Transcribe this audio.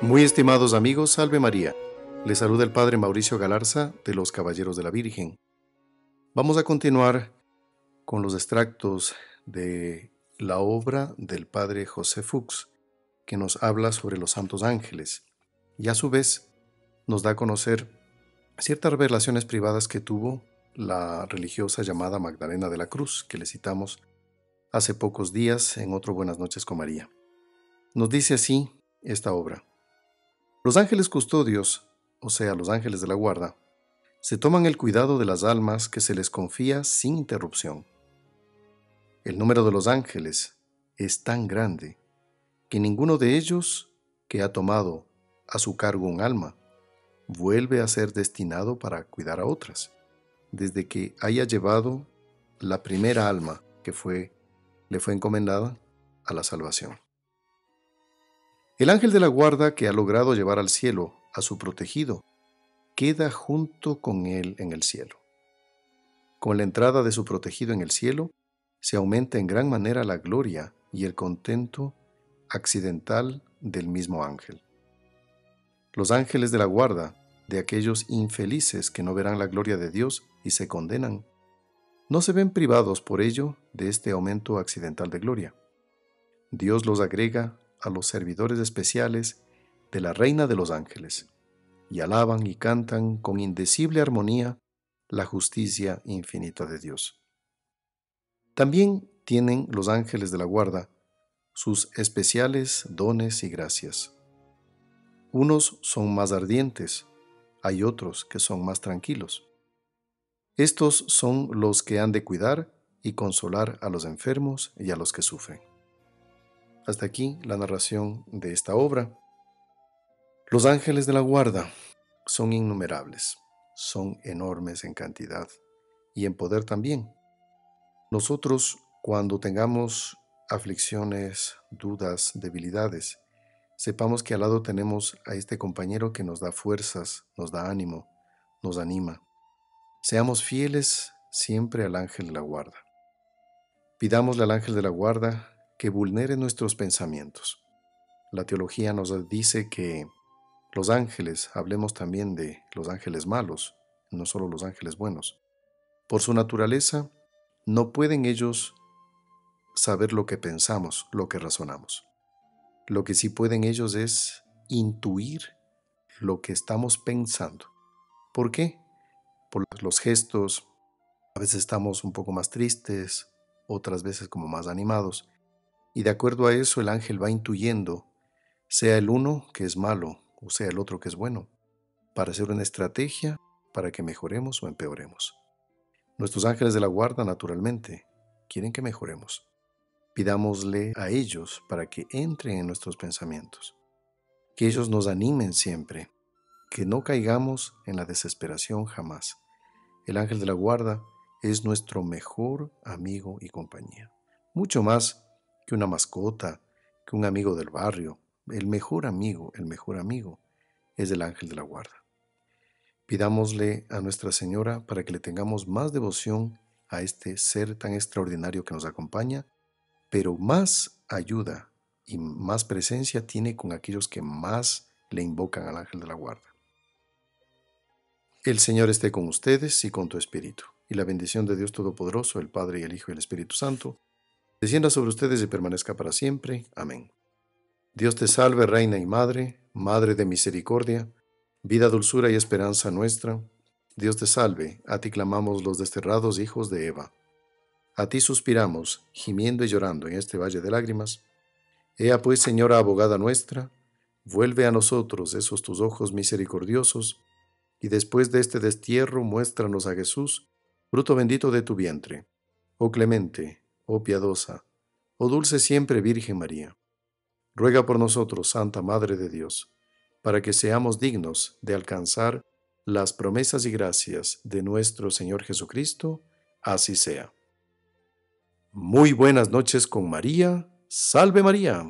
Muy estimados amigos, salve María. Les saluda el Padre Mauricio Galarza de los Caballeros de la Virgen. Vamos a continuar con los extractos de la obra del Padre José Fuchs, que nos habla sobre los santos ángeles y a su vez nos da a conocer ciertas revelaciones privadas que tuvo la religiosa llamada Magdalena de la Cruz, que le citamos hace pocos días en otro Buenas noches con María. Nos dice así esta obra. Los ángeles custodios, o sea, los ángeles de la guarda, se toman el cuidado de las almas que se les confía sin interrupción. El número de los ángeles es tan grande que ninguno de ellos que ha tomado a su cargo un alma vuelve a ser destinado para cuidar a otras desde que haya llevado la primera alma que fue, le fue encomendada a la salvación. El ángel de la guarda que ha logrado llevar al cielo a su protegido queda junto con él en el cielo. Con la entrada de su protegido en el cielo, se aumenta en gran manera la gloria y el contento accidental del mismo ángel. Los ángeles de la guarda de aquellos infelices que no verán la gloria de Dios y se condenan, no se ven privados por ello de este aumento accidental de gloria. Dios los agrega a los servidores especiales de la Reina de los Ángeles, y alaban y cantan con indecible armonía la justicia infinita de Dios. También tienen los ángeles de la guarda sus especiales dones y gracias. Unos son más ardientes, hay otros que son más tranquilos. Estos son los que han de cuidar y consolar a los enfermos y a los que sufren. Hasta aquí la narración de esta obra. Los ángeles de la guarda son innumerables, son enormes en cantidad y en poder también. Nosotros, cuando tengamos aflicciones, dudas, debilidades, sepamos que al lado tenemos a este compañero que nos da fuerzas, nos da ánimo, nos anima. Seamos fieles siempre al ángel de la guarda. Pidámosle al ángel de la guarda que vulnere nuestros pensamientos. La teología nos dice que los ángeles, hablemos también de los ángeles malos, no solo los ángeles buenos. Por su naturaleza, no pueden ellos saber lo que pensamos, lo que razonamos. Lo que sí pueden ellos es intuir lo que estamos pensando. ¿Por qué? Por los gestos. A veces estamos un poco más tristes, otras veces como más animados. Y de acuerdo a eso el ángel va intuyendo, sea el uno que es malo o sea el otro que es bueno, para hacer una estrategia para que mejoremos o empeoremos. Nuestros ángeles de la guarda, naturalmente, quieren que mejoremos. Pidámosle a ellos para que entren en nuestros pensamientos, que ellos nos animen siempre, que no caigamos en la desesperación jamás. El ángel de la guarda es nuestro mejor amigo y compañía, mucho más que una mascota, que un amigo del barrio. El mejor amigo, el mejor amigo es el ángel de la guarda. Pidámosle a Nuestra Señora para que le tengamos más devoción a este ser tan extraordinario que nos acompaña pero más ayuda y más presencia tiene con aquellos que más le invocan al ángel de la guarda. El Señor esté con ustedes y con tu espíritu, y la bendición de Dios Todopoderoso, el Padre y el Hijo y el Espíritu Santo, descienda sobre ustedes y permanezca para siempre. Amén. Dios te salve, Reina y Madre, Madre de misericordia, vida, dulzura y esperanza nuestra. Dios te salve, a ti clamamos los desterrados hijos de Eva. A ti suspiramos, gimiendo y llorando en este valle de lágrimas. Ea pues, Señora abogada nuestra, vuelve a nosotros esos tus ojos misericordiosos, y después de este destierro muéstranos a Jesús, fruto bendito de tu vientre. Oh clemente, oh piadosa, oh dulce siempre Virgen María. Ruega por nosotros, Santa Madre de Dios, para que seamos dignos de alcanzar las promesas y gracias de nuestro Señor Jesucristo. Así sea. Muy buenas noches con María. Salve María.